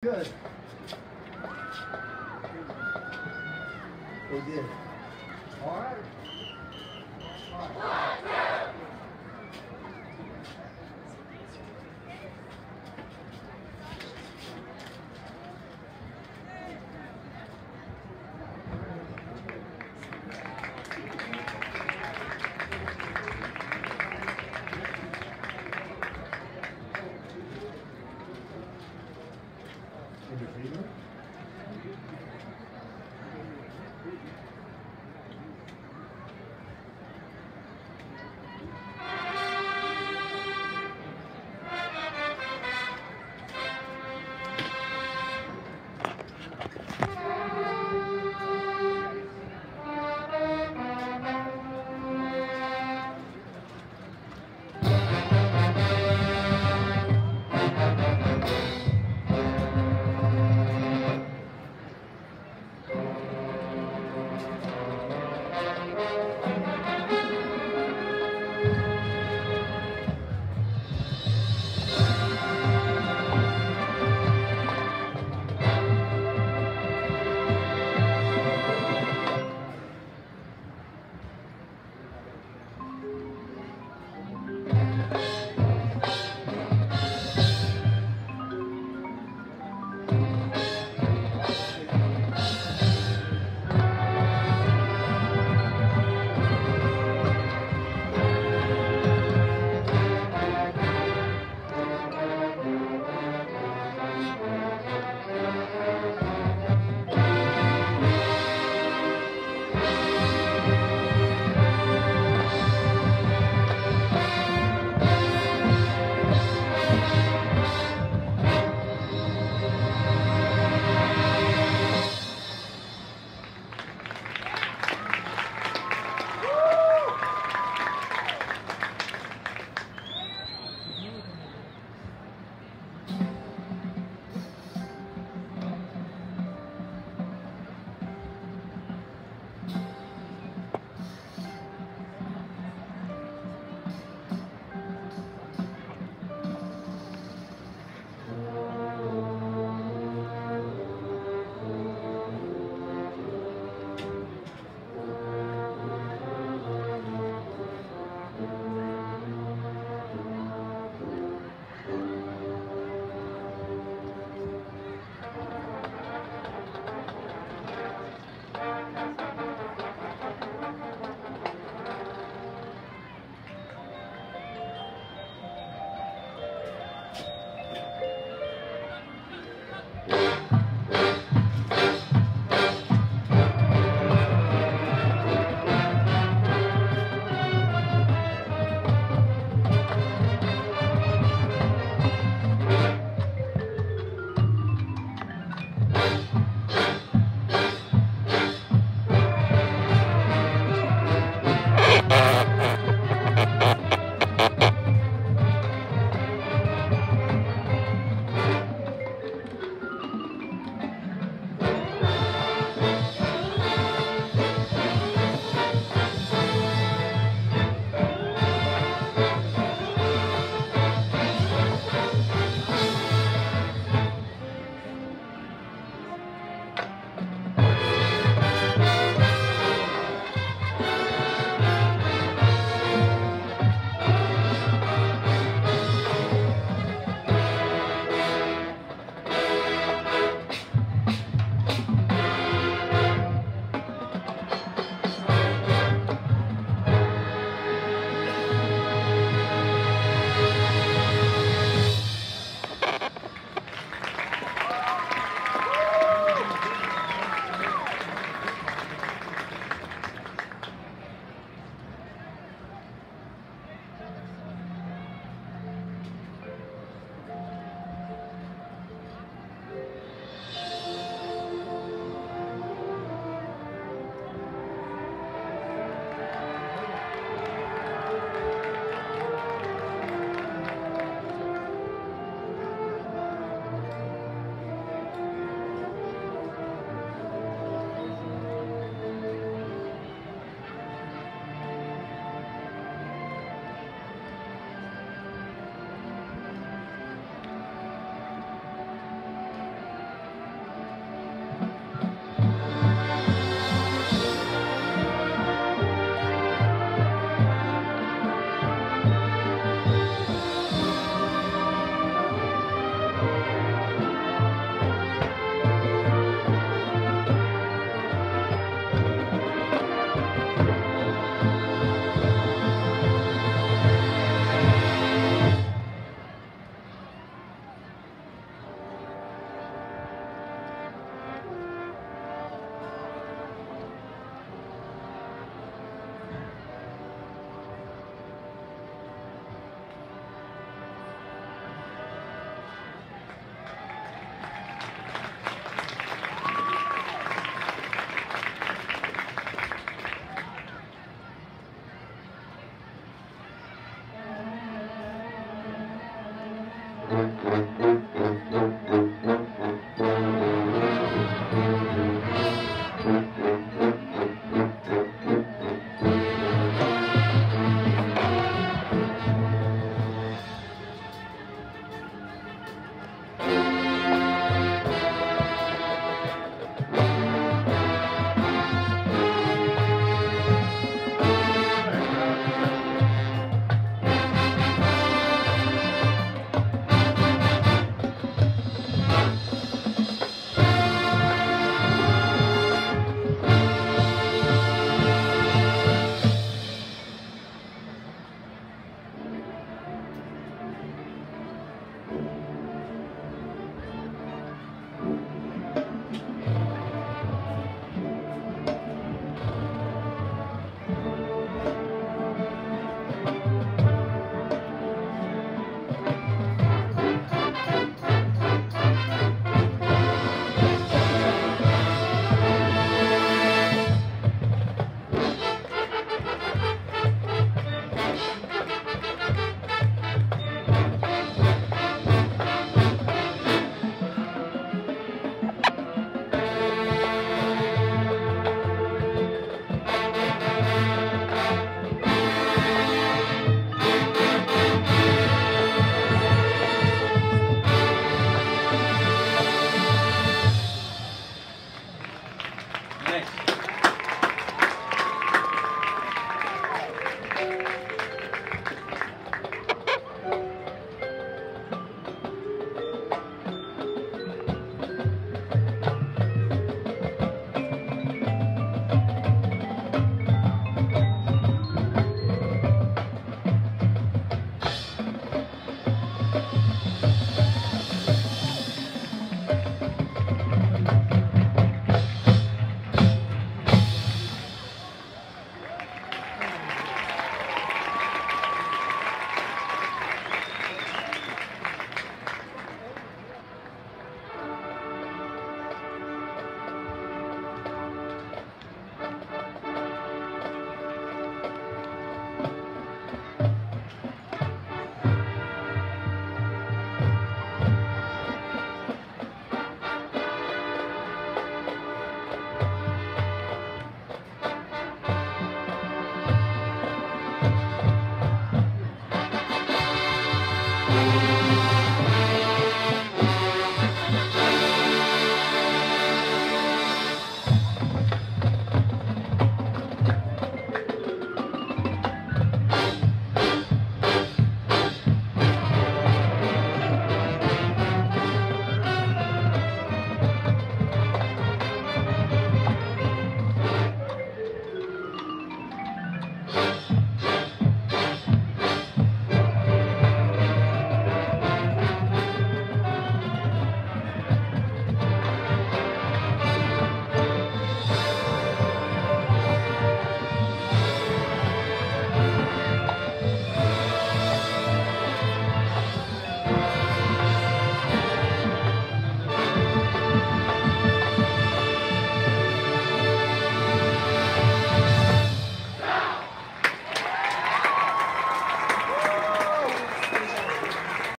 Good. We did. All right.